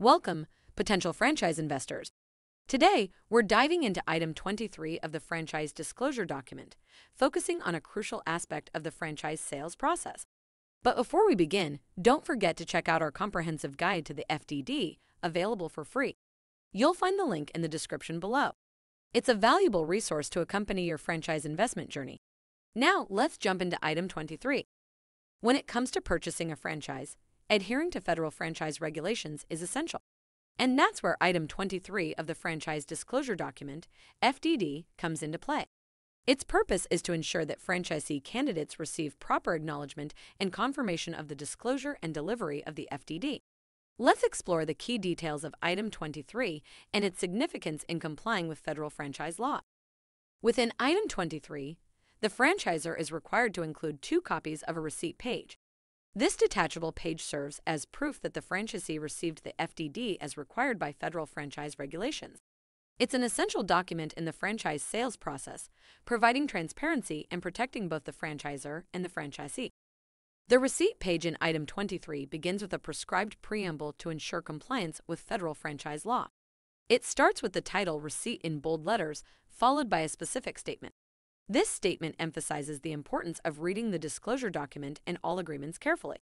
Welcome, potential franchise investors. Today, we're diving into item 23 of the franchise disclosure document, focusing on a crucial aspect of the franchise sales process. But before we begin, don't forget to check out our comprehensive guide to the FDD, available for free. You'll find the link in the description below. It's a valuable resource to accompany your franchise investment journey. Now, let's jump into item 23. When it comes to purchasing a franchise, adhering to federal franchise regulations is essential. And that's where item 23 of the franchise disclosure document, FDD, comes into play. Its purpose is to ensure that franchisee candidates receive proper acknowledgement and confirmation of the disclosure and delivery of the FDD. Let's explore the key details of item 23 and its significance in complying with federal franchise law. Within item 23, the franchisor is required to include two copies of a receipt page, this detachable page serves as proof that the franchisee received the FDD as required by federal franchise regulations. It's an essential document in the franchise sales process, providing transparency and protecting both the franchisor and the franchisee. The receipt page in item 23 begins with a prescribed preamble to ensure compliance with federal franchise law. It starts with the title Receipt in bold letters, followed by a specific statement. This statement emphasizes the importance of reading the disclosure document and all agreements carefully.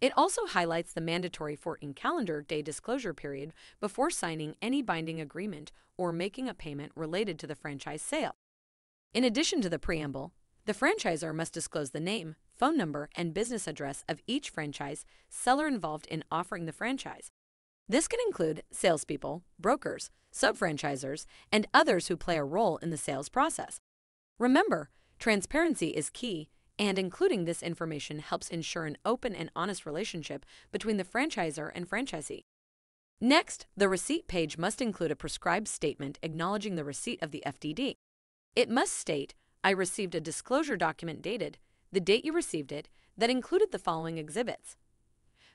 It also highlights the mandatory 14 calendar day disclosure period before signing any binding agreement or making a payment related to the franchise sale. In addition to the preamble, the franchisor must disclose the name, phone number, and business address of each franchise seller involved in offering the franchise. This can include salespeople, brokers, sub-franchisors, and others who play a role in the sales process. Remember, transparency is key, and including this information helps ensure an open and honest relationship between the franchisor and franchisee. Next, the receipt page must include a prescribed statement acknowledging the receipt of the FDD. It must state, I received a disclosure document dated, the date you received it, that included the following exhibits,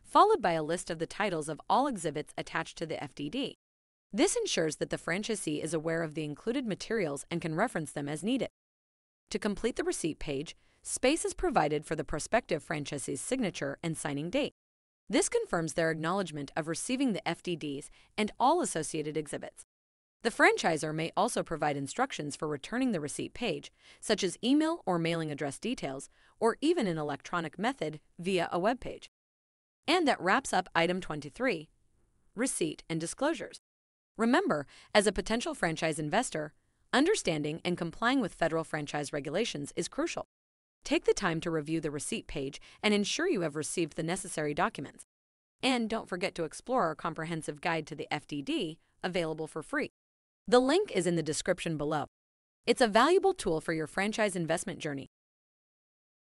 followed by a list of the titles of all exhibits attached to the FDD. This ensures that the franchisee is aware of the included materials and can reference them as needed. To complete the receipt page, space is provided for the prospective franchisee's signature and signing date. This confirms their acknowledgement of receiving the FDDs and all associated exhibits. The franchisor may also provide instructions for returning the receipt page, such as email or mailing address details, or even an electronic method via a web page. And that wraps up item 23 Receipt and Disclosures. Remember, as a potential franchise investor, Understanding and complying with federal franchise regulations is crucial. Take the time to review the receipt page and ensure you have received the necessary documents. And don't forget to explore our comprehensive guide to the FDD, available for free. The link is in the description below. It's a valuable tool for your franchise investment journey.